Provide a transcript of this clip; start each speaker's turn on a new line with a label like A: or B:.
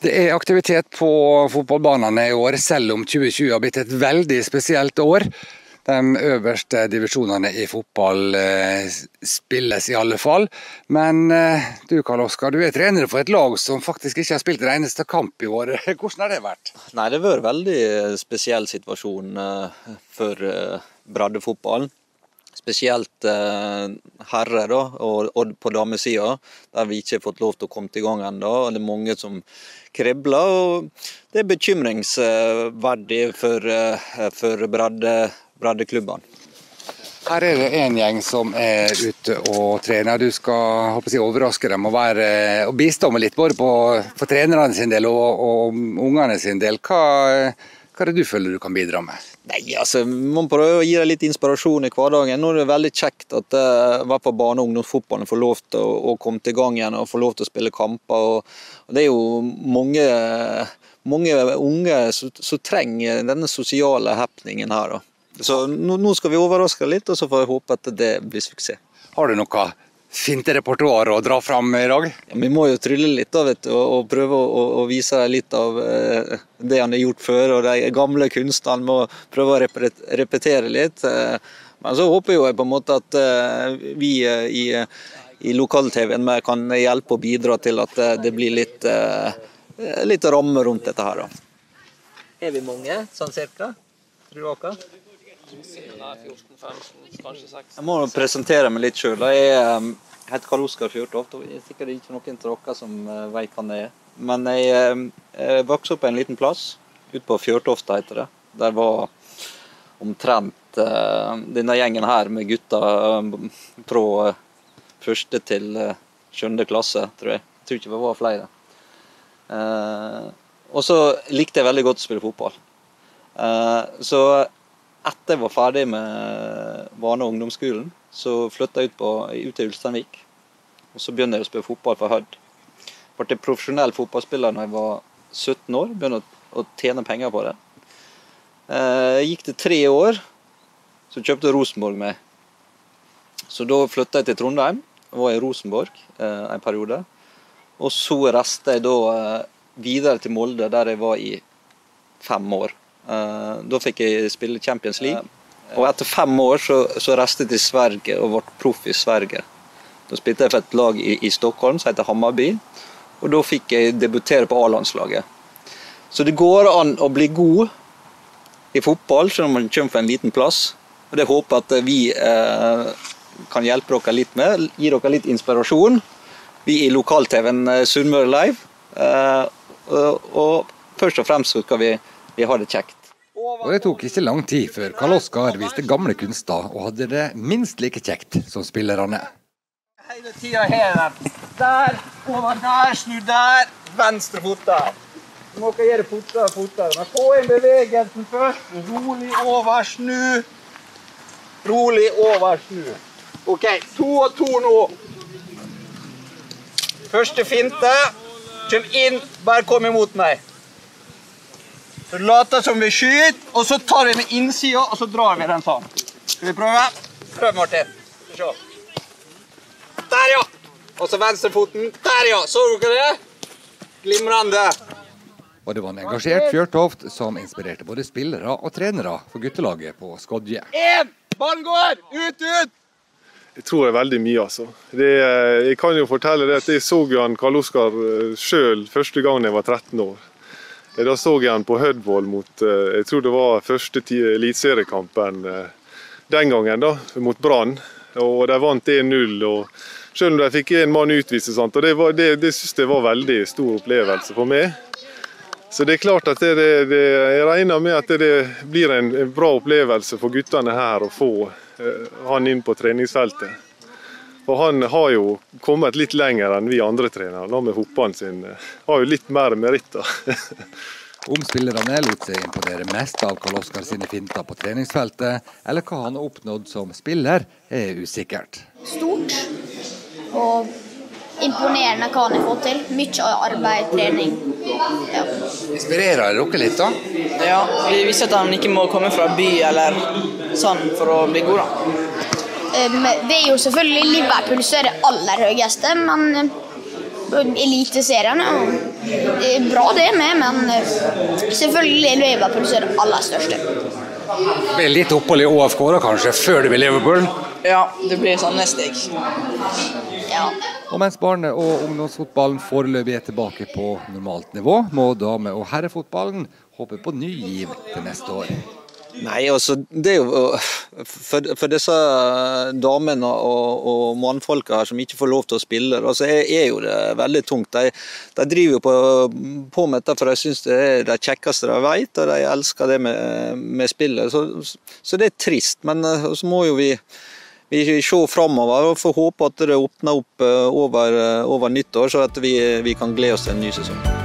A: Det er aktivitet på fotballbanene i år, selv om 2020 har blitt et veldig spesielt år. De øverste divisjonene i fotball eh, spilles i alle fall. Men eh, du Karl Oskar, du er trener for et lag som faktisk ikke har spilt en eneste kamp i år. Hvordan har det vært?
B: Nei, Det har vært en veldig spesiell situasjon eh, for braddefotballen. Spesielt eh, herrer da, og, og på damesida, der vi ikke har fått lov til å komme til gang ennå. Det er mange som kribler. og Det er bekymringsverdig for, eh, for bredde, breddeklubbene.
A: Her er det en gjeng som er ute og trener. Du skal håper jeg, overraske dem og, være, og bistå med litt, både på, for trenerne sin del og, og ungene sin del. Hva, hva er det du føler du kan bidra med?
B: Nei, altså, Man prøver å gi deg litt inspirasjon i hverdagen. Nå er det veldig kjekt at uh, hvert fall barne- og ungdomsfotballen får lov til å, å, komme til gang igjen og får lov til å spille kamper. Og, og det er jo mange, mange unge som trenger denne sosiale happeningen her. Da. Så nå, nå skal vi overraske litt, og så får jeg håpe at det blir suksess.
A: Har du noe fint repertoar å dra fram i dag?
B: Ja, vi må jo trylle litt da, vet du, og, og prøve å, å, vise deg litt av eh, det han har gjort før. og De gamle kunstnerne må prøve å repetere litt. Eh, men så håper jeg på en måte at eh, vi eh, i, i lokal-TV-en kan hjelpe og bidra til at eh, det blir litt, eh, litt ramme rundt dette her. Da. Er vi mange, sånn cirka? Tror dere? Jeg må presentere meg litt sjøl. Jeg um, heter Karl Oskar Fjørtoft. og er sikkert ikke noen av dere som uh, vet hvem det er. Men jeg, um, jeg vokste opp på en liten plass ute på Fjørtofta, heter det. Der var omtrent uh, denne gjengen her med gutter fra uh, første til sjuende klasse, tror jeg. Jeg tror ikke det var flere. og så likte jeg veldig godt å spille fotball. så etter jeg var ferdig med og ungdomsskolen, så flytta jeg ut, på, ut til Ulsteinvik. Og så begynte jeg å spille fotball for Hødd. Ble profesjonell fotballspiller da jeg var 17 år. Begynte å, tjene penger på det. Eh, gikk det tre år, så kjøpte Rosenborg meg. Så da flytta jeg til Trondheim. Var i Rosenborg eh, en periode. Og så reiste jeg da eh, videre til Molde, der jeg var i fem år. Eh, da fikk jeg spille Champions League. Og etter fem år så, så reiste jeg til Sverige og ble proff i Sverige. Da spilte jeg for et lag i, i Stockholm som heter Hammarby. Og da fikk jeg debutere på A-landslaget. Så det går an å bli god i fotball selv om man kommer fra en liten plass. Og Det håper jeg at vi eh, kan hjelpe dere litt med. Gi dere litt inspirasjon. Vi i lokal-TV-en eh, Sunnmøre Live. Eh, og, og, først og fremst så skal vi, vi har det kjekt.
A: Og Det tok ikke lang tid før Karl Oskar viste gamle kunster og hadde det minst like kjekt som spillerne.
B: Hele tida her. Der, over der, snu der. Venstre fot der. Du må ikke gjøre fortere og fortere. Men få inn bevegelsen først. Rolig over, snu. Rolig over, snu. OK, to og to nå. Første finte. Kom inn, bare kom imot meg. Så Later som vi skyter, og så tar vi med innsida og så drar vi den sånn. Skal vi prøve? Prøv, Martin. Se. Der, ja! Og så venstrefoten. Der, ja! Så dere det? Glimrende.
A: Og det var en engasjert Fjørtoft som inspirerte både spillere og trenere for guttelaget på Skodje.
B: Én! Ballen går! Ut, ut!
C: Jeg tror det er veldig mye, altså. Det, jeg kan jo fortelle det at jeg så Karl Oskar eh, sjøl første gang jeg var 13 år. Da så jeg han på Hødvoll mot eh, jeg tror det var første eliteseriekampen eh, den gangen, da, mot Brann. Og De vant 1-0. og Selv om de fikk én mann utvist, og det, var, det, det synes jeg var en veldig stor opplevelse for meg. Så det er klart at det, det, Jeg regner med at det blir en bra opplevelse for guttene her å få eh, han inn på treningsfeltet. Og han har jo kommet litt lenger enn vi andre trenere nå med hoppene sine. Har jo litt mer meritter.
A: Om spillerne lot seg imponere mest av Karl Oskar sine finter på treningsfeltet, eller hva han har oppnådd som spiller, er usikkert.
D: Stort og imponerende hva han har fått til. Mye arbeid, trening. Ja.
A: Inspirerer dere litt, da?
E: Ja, vi viser at han ikke må komme fra by eller sånn for å bli god. da.
D: Um, det er jo selvfølgelig Liverpool som er det aller høyeste, men um, Eliteserien er bra det med, men selvfølgelig selvfølgelig Liverpool som er det aller største.
A: Det blir litt opphold i ÅFK da kanskje, før det blir Liverpool.
E: Ja, det blir sånn neste.
D: Ja.
A: Og mens barne- og ungdomsfotballen foreløpig er tilbake på normalt nivå, må dame- og herrefotballen håpe på ny giv til neste år.
B: Nei, altså det er jo For, for disse damene og, og mannfolka som ikke får lov til å spille, altså, er, er jo det veldig tungt. De, de driver jo på, på med dette for de syns det er det kjekkeste de vet, og de elsker det med, med spillet. Så, så det er trist, men eh, så må jo vi vi se framover og får håpe at det åpner opp eh, over, over nyttår, så at vi, vi kan glede oss til en ny sesong.